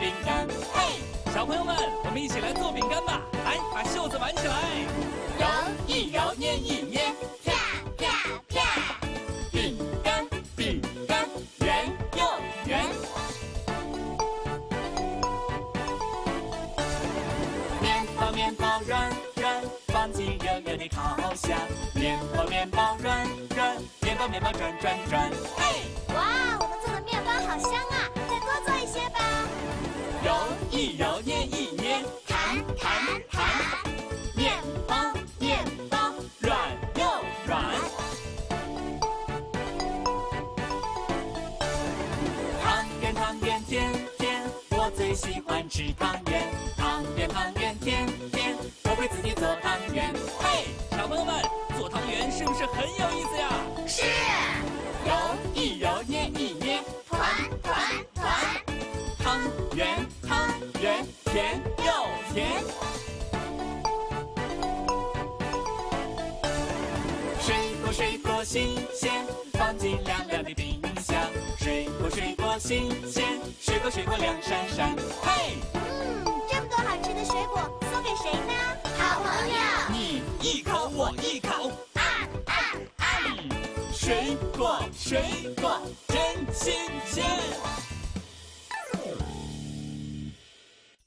饼干。嘿，小朋友们，我们一起来做饼干吧！来，把袖子挽起来，揉一揉，捏一捏，啪啪啪，饼干饼干圆又圆。面包面包软软，放进热热的烤箱。面包面包软软，面包面包转转转。嘿，哇，我们做的面包好香啊！捏一捏，弹弹弹，面包面包软又软。汤圆汤圆甜甜，我最喜欢吃汤圆。新鲜，水果水果亮闪闪。嘿，嗯，这么多好吃的水果，送给谁呢？好朋友。你一口我一口，啊啊啊！水果水果真新鲜。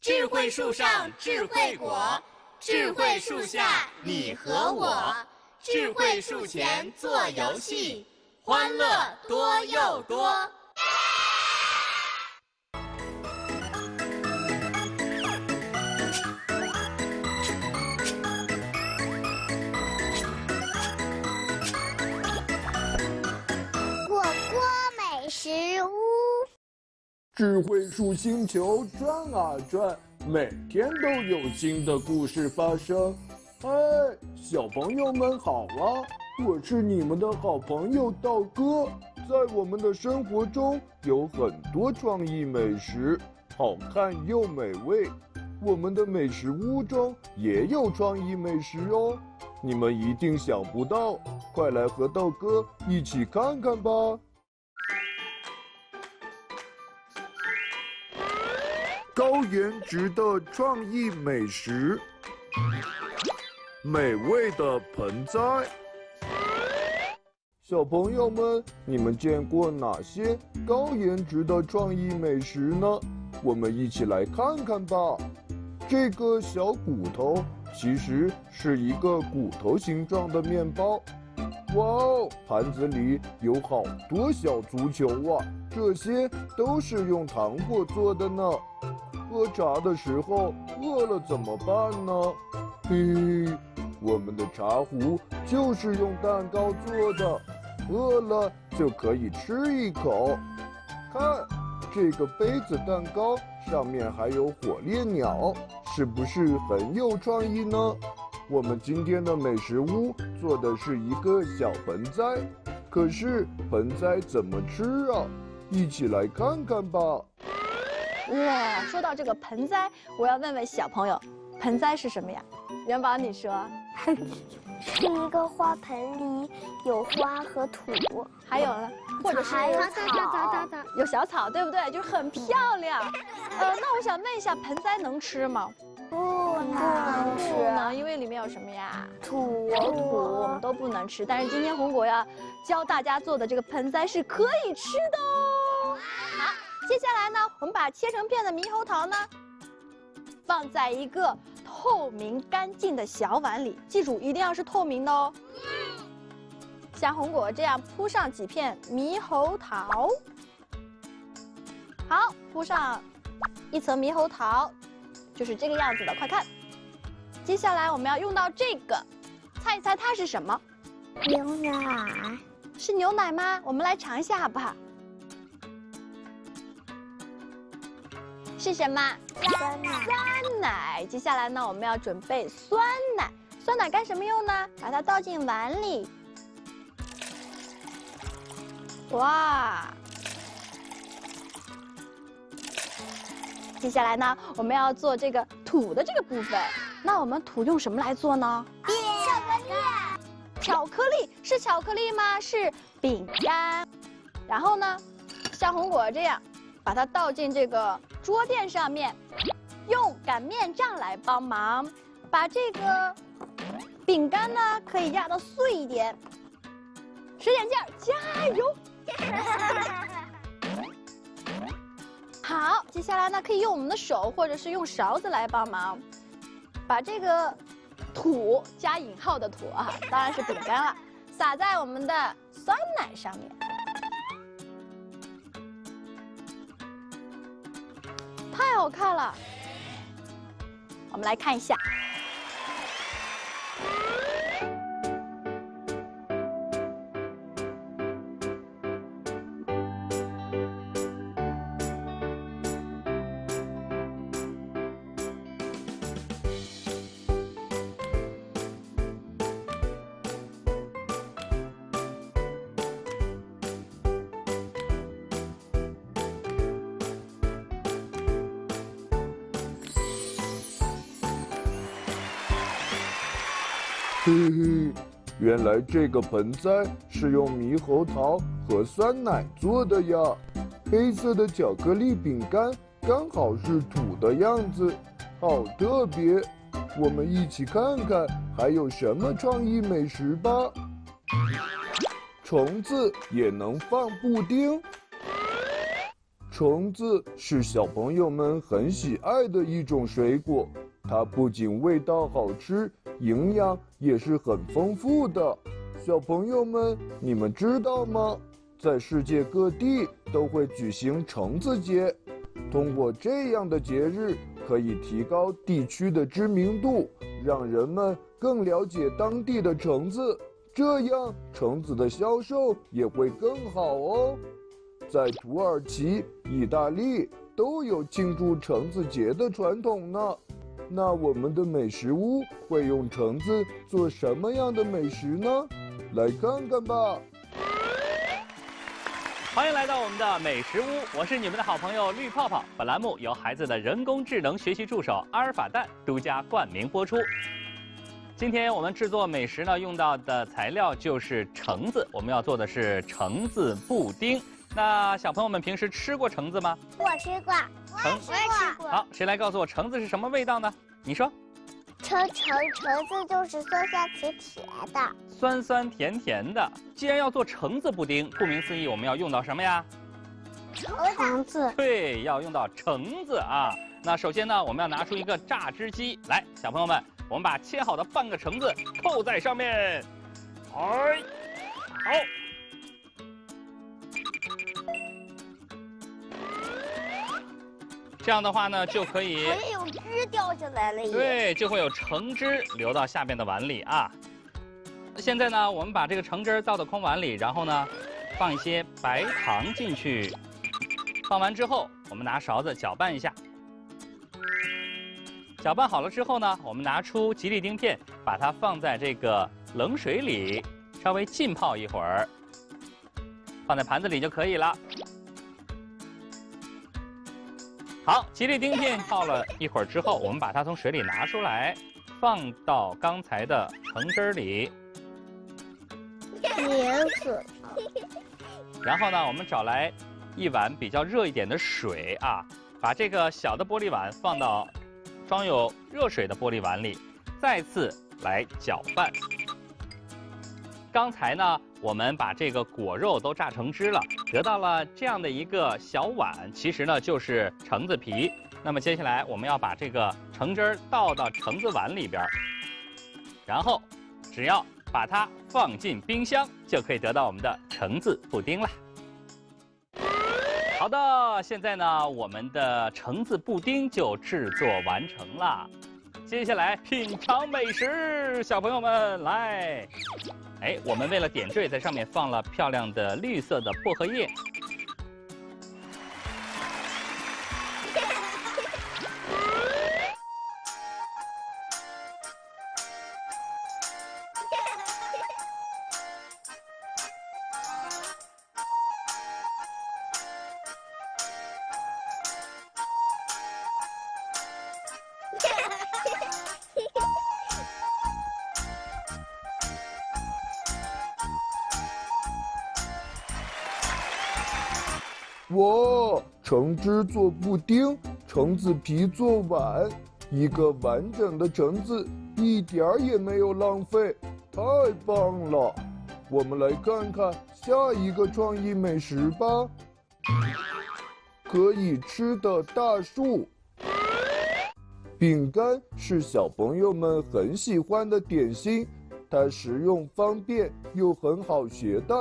智慧树上智慧果，智慧树下你和我，智慧树前做游戏，欢乐多又多。智慧树星球转啊转，每天都有新的故事发生。嗨，小朋友们好啊！我是你们的好朋友道哥。在我们的生活中有很多创意美食，好看又美味。我们的美食屋中也有创意美食哦，你们一定想不到，快来和道哥一起看看吧。高颜值的创意美食，美味的盆栽。小朋友们，你们见过哪些高颜值的创意美食呢？我们一起来看看吧。这个小骨头其实是一个骨头形状的面包。哇哦，盘子里有好多小足球啊！这些都是用糖果做的呢。喝茶的时候饿了怎么办呢？嘿嘿，我们的茶壶就是用蛋糕做的，饿了就可以吃一口。看，这个杯子蛋糕上面还有火烈鸟，是不是很有创意呢？我们今天的美食屋做的是一个小盆栽，可是盆栽怎么吃啊？一起来看看吧。哇，说到这个盆栽，我要问问小朋友，盆栽是什么呀？元宝，你说，是一个花盆里有花和土，还有呢？或者是还有草，有小草，对不对？就是很漂亮。呃，那我想问一下，盆栽能吃吗？不能吃，不能，因为里面有什么呀？土有土，我们都不能吃。但是今天红果要教大家做的这个盆栽是可以吃的哦。好，接下来呢，我们把切成片的猕猴桃呢，放在一个透明干净的小碗里，记住一定要是透明的哦。像红果这样铺上几片猕猴桃，好，铺上一层猕猴桃。就是这个样子的，快看！接下来我们要用到这个，猜一猜它是什么？牛奶是牛奶吗？我们来尝一下好不好？是什么？酸奶。酸奶。接下来呢，我们要准备酸奶。酸奶干什么用呢？把它倒进碗里。哇！接下来呢，我们要做这个土的这个部分。那我们土用什么来做呢？巧克力。巧克力是巧克力吗？是饼干。然后呢，像红果这样，把它倒进这个桌垫上面，用擀面杖来帮忙，把这个饼干呢可以压的碎一点，使点劲儿，加油！好，接下来呢可以用我们的手或者是用勺子来帮忙，把这个土加引号的土啊，当然是饼干了，撒在我们的酸奶上面。太好看了，我们来看一下。嘿嘿，原来这个盆栽是用猕猴桃和酸奶做的呀。黑色的巧克力饼干刚好是土的样子，好特别。我们一起看看还有什么创意美食吧。虫子也能放布丁。虫子是小朋友们很喜爱的一种水果，它不仅味道好吃，营养也是很丰富的。小朋友们，你们知道吗？在世界各地都会举行橙子节，通过这样的节日，可以提高地区的知名度，让人们更了解当地的橙子，这样橙子的销售也会更好哦。在土耳其、意大利都有庆祝橙子节的传统呢。那我们的美食屋会用橙子做什么样的美食呢？来看看吧。欢迎来到我们的美食屋，我是你们的好朋友绿泡泡。本栏目由孩子的人工智能学习助手阿尔法蛋独家冠名播出。今天我们制作美食呢，用到的材料就是橙子，我们要做的是橙子布丁。那小朋友们平时吃过橙子吗？我吃过，橙我也吃过。好，谁来告诉我橙子是什么味道呢？你说，橙橙橙子就是酸酸甜甜的，酸酸甜甜的。既然要做橙子布丁，顾名思义，我们要用到什么呀？橙子。对，要用到橙子啊。那首先呢，我们要拿出一个榨汁机来，小朋友们，我们把切好的半个橙子扣在上面，哎，好。这样的话呢，就可以好像有汁掉下来了耶。对，就会有橙汁流到下面的碗里啊。现在呢，我们把这个橙汁倒到空碗里，然后呢，放一些白糖进去。放完之后，我们拿勺子搅拌一下。搅拌好了之后呢，我们拿出吉利丁片，把它放在这个冷水里，稍微浸泡一会儿，放在盘子里就可以了。好，吉利丁片泡了一会儿之后，我们把它从水里拿出来，放到刚才的橙汁里。黏死了。然后呢，我们找来一碗比较热一点的水啊，把这个小的玻璃碗放到装有热水的玻璃碗里，再次来搅拌。刚才呢，我们把这个果肉都榨成汁了，得到了这样的一个小碗，其实呢就是橙子皮。那么接下来我们要把这个橙汁儿倒到橙子碗里边，然后只要把它放进冰箱，就可以得到我们的橙子布丁了。好的，现在呢，我们的橙子布丁就制作完成了。接下来品尝美食，小朋友们来。哎，我们为了点缀，在上面放了漂亮的绿色的薄荷叶。做布丁，橙子皮做碗，一个完整的橙子，一点儿也没有浪费，太棒了！我们来看看下一个创意美食吧。可以吃的大树。饼干是小朋友们很喜欢的点心，它实用方便又很好携带。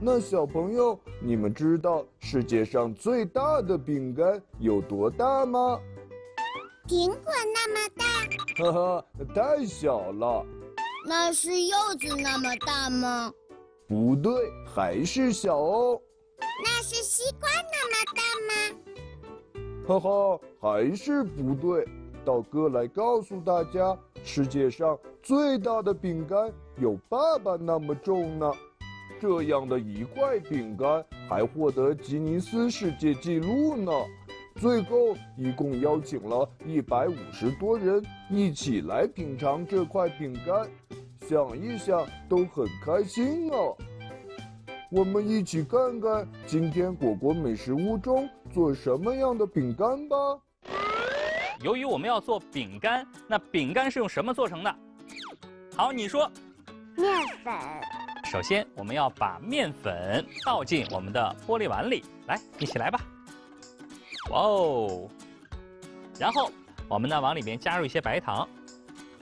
那小朋友，你们知道世界上最大的饼干有多大吗？苹果那么大。哈哈，太小了。那是柚子那么大吗？不对，还是小哦。那是西瓜那么大吗？哈哈，还是不对。道哥来告诉大家，世界上最大的饼干有爸爸那么重呢。这样的一块饼干还获得吉尼斯世界纪录呢。最后一共邀请了一百五十多人一起来品尝这块饼干，想一想都很开心啊。我们一起看看今天果果美食屋中做什么样的饼干吧。由于我们要做饼干，那饼干是用什么做成的？好，你说。面粉。首先，我们要把面粉倒进我们的玻璃碗里，来，一起来吧。哇哦！然后，我们呢往里面加入一些白糖，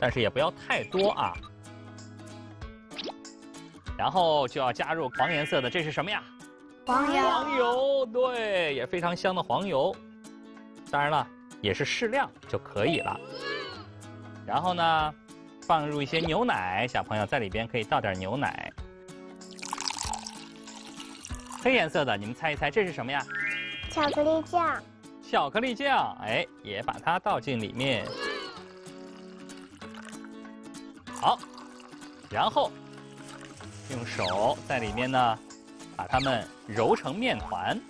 但是也不要太多啊。然后就要加入黄颜色的，这是什么呀？黄油。黄油，对，也非常香的黄油。当然了，也是适量就可以了。然后呢，放入一些牛奶，小朋友在里边可以倒点牛奶。黑颜色的，你们猜一猜这是什么呀？巧克力酱。巧克力酱，哎，也把它倒进里面。好，然后。用手在里面呢，把它们揉成面团，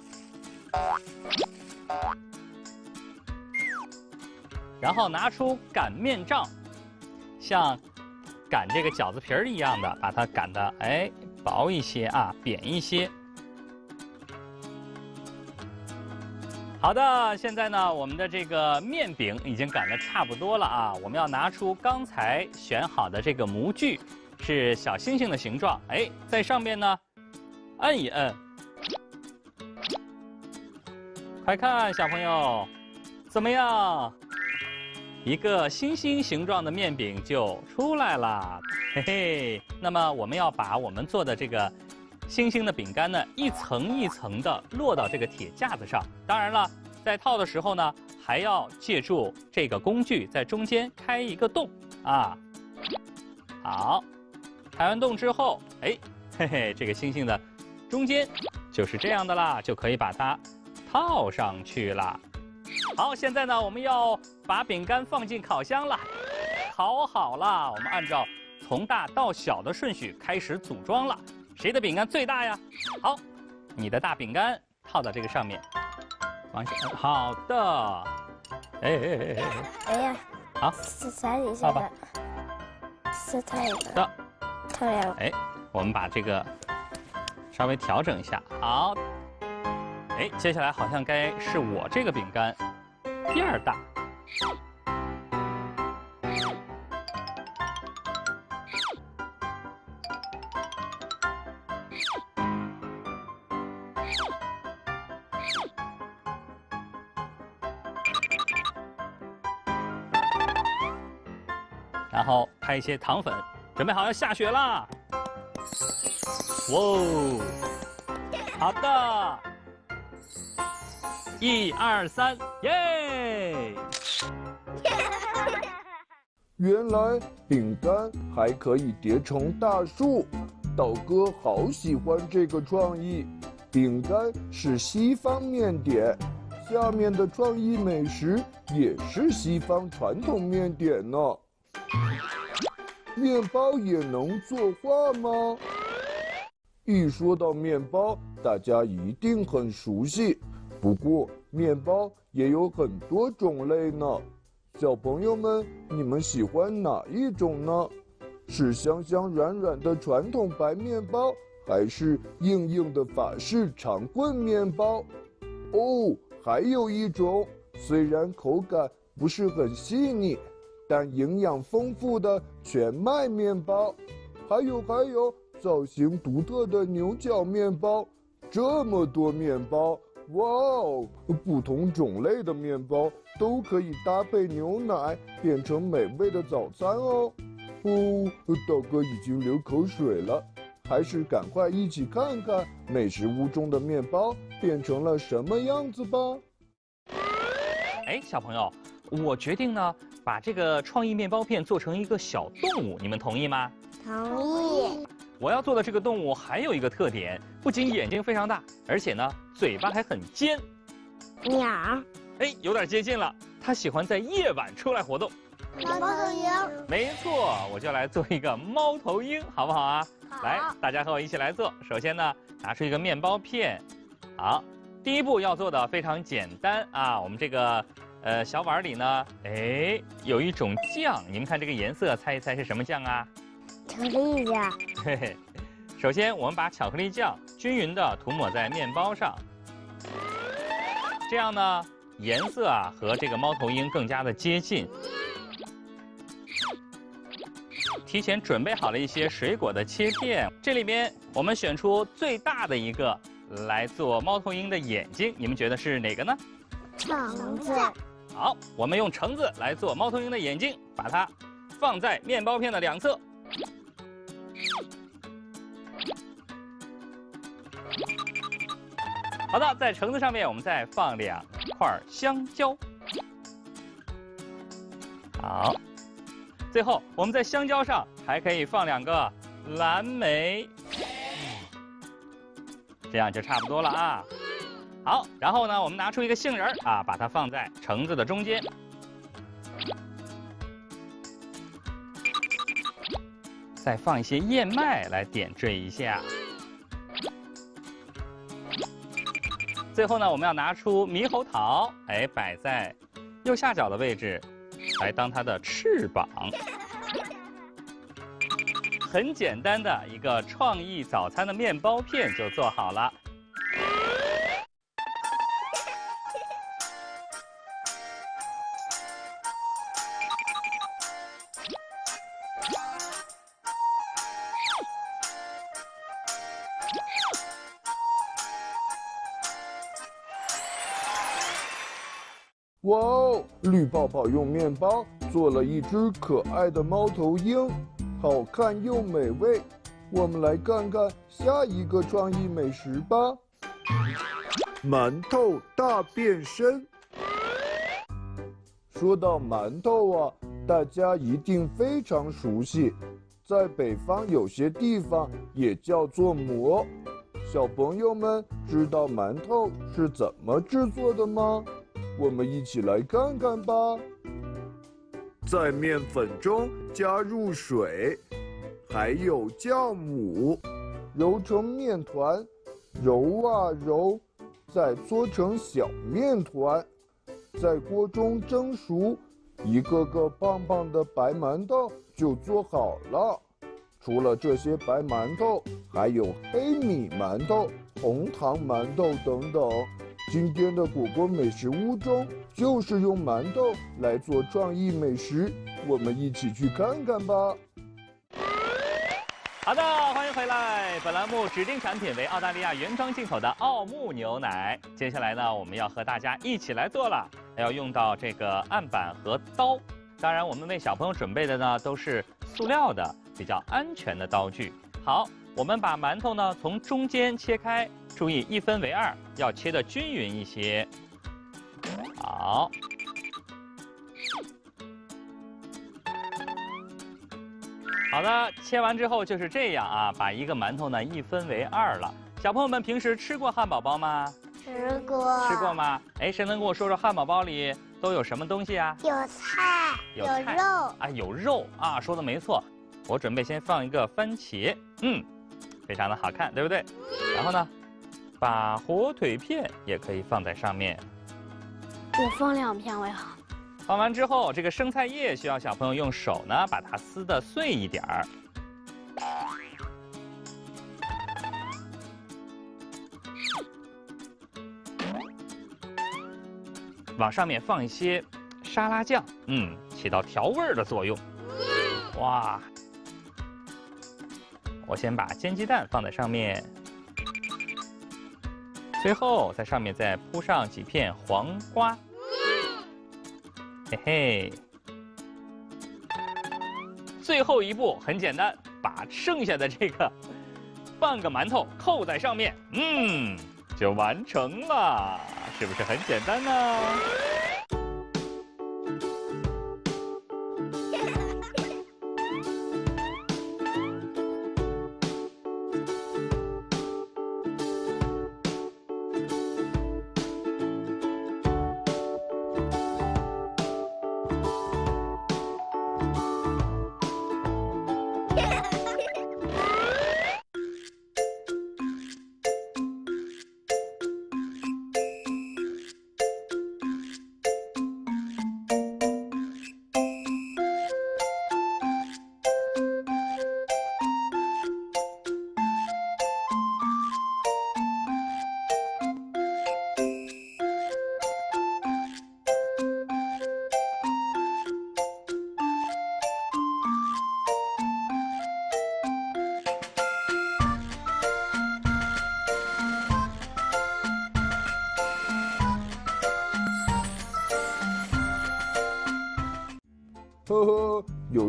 然后拿出擀面杖，像擀这个饺子皮儿一样的，把它擀的哎薄一些啊，扁一些。好的，现在呢，我们的这个面饼已经擀的差不多了啊，我们要拿出刚才选好的这个模具。是小星星的形状，哎，在上面呢，摁一摁，快看，小朋友，怎么样？一个星星形状的面饼就出来了，嘿嘿。那么我们要把我们做的这个星星的饼干呢，一层一层的落到这个铁架子上。当然了，在套的时候呢，还要借助这个工具，在中间开一个洞啊。好。开完洞之后，哎，嘿嘿，这个星星的中间就是这样的啦，就可以把它套上去了。好，现在呢，我们要把饼干放进烤箱了。烤好了，我们按照从大到小的顺序开始组装了。谁的饼干最大呀？好，你的大饼干套到这个上面。往下，好的。哎哎哎哎哎呀，好，是彩底下的，是太的。哎，我们把这个稍微调整一下，好。哎，接下来好像该是我这个饼干第二大。一些糖粉。准备好要下雪啦！哇哦，好的，一二三，耶！原来饼干还可以叠成大树，道哥好喜欢这个创意。饼干是西方面点，下面的创意美食也是西方传统面点呢。面包也能作画吗？一说到面包，大家一定很熟悉。不过，面包也有很多种类呢。小朋友们，你们喜欢哪一种呢？是香香软软的传统白面包，还是硬硬的法式长棍面包？哦，还有一种，虽然口感不是很细腻，但营养丰富的全麦面包，还有还有造型独特的牛角面包。这么多面包，哇哦！不同种类的面包都可以搭配牛奶，变成美味的早餐哦。哦，道哥已经流口水了，还是赶快一起看看美食屋中的面包变成了什么样子吧。哎，小朋友，我决定呢，把这个创意面包片做成一个小动物，你们同意吗？同意。我要做的这个动物还有一个特点，不仅眼睛非常大，而且呢，嘴巴还很尖。鸟。哎，有点接近了。它喜欢在夜晚出来活动。猫头鹰。没错，我就来做一个猫头鹰，好不好啊？好。来，大家和我一起来做。首先呢，拿出一个面包片。好，第一步要做的非常简单啊。我们这个呃小碗里呢，哎，有一种酱，你们看这个颜色，猜一猜是什么酱啊？巧克力酱。嘿嘿，首先我们把巧克力酱均匀的涂抹在面包上，这样呢，颜色啊和这个猫头鹰更加的接近。提前准备好了一些水果的切片，这里边我们选出最大的一个来做猫头鹰的眼睛，你们觉得是哪个呢？橙子。好，我们用橙子来做猫头鹰的眼睛，把它放在面包片的两侧。好的，在橙子上面我们再放两块香蕉。好，最后我们在香蕉上还可以放两个蓝莓，这样就差不多了啊。好，然后呢，我们拿出一个杏仁啊，把它放在橙子的中间。再放一些燕麦来点缀一下。最后呢，我们要拿出猕猴桃，哎，摆在右下角的位置，来当它的翅膀。很简单的一个创意早餐的面包片就做好了。绿泡泡用面包做了一只可爱的猫头鹰，好看又美味。我们来看看下一个创意美食吧。馒头大变身。说到馒头啊，大家一定非常熟悉，在北方有些地方也叫做馍。小朋友们知道馒头是怎么制作的吗？我们一起来看看吧。在面粉中加入水，还有酵母，揉成面团，揉啊揉，再搓成小面团，在锅中蒸熟，一个个胖胖的白馒头就做好了。除了这些白馒头，还有黑米馒头、红糖馒头等等。今天的果果美食屋中，就是用馒头来做创意美食，我们一起去看看吧。好的，欢迎回来。本栏目指定产品为澳大利亚原装进口的奥牧牛奶。接下来呢，我们要和大家一起来做了，要用到这个案板和刀。当然，我们为小朋友准备的呢，都是塑料的，比较安全的刀具。好，我们把馒头呢从中间切开。注意一分为二，要切的均匀一些。好，好的，切完之后就是这样啊，把一个馒头呢一分为二了。小朋友们平时吃过汉堡包吗？吃过。吃过吗？哎，谁能跟我说说汉堡包里都有什么东西啊？有菜，有肉啊，有肉啊，说的没错。我准备先放一个番茄，嗯，非常的好看，对不对？然后呢？把火腿片也可以放在上面，我放两片为好。放完之后，这个生菜叶需要小朋友用手呢把它撕的碎一点儿。往上面放一些沙拉酱，嗯，起到调味儿的作用。哇！我先把煎鸡蛋放在上面，最后在上面再铺上几片黄瓜。嘿嘿。最后一步很简单，把剩下的这个半个馒头扣在上面，嗯，就完成了，是不是很简单呢？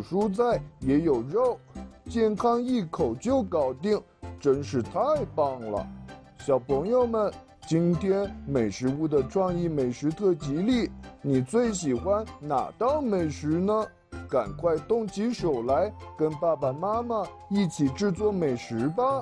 蔬菜也有肉，健康一口就搞定，真是太棒了！小朋友们，今天美食屋的创意美食特辑里，你最喜欢哪道美食呢？赶快动起手来，跟爸爸妈妈一起制作美食吧！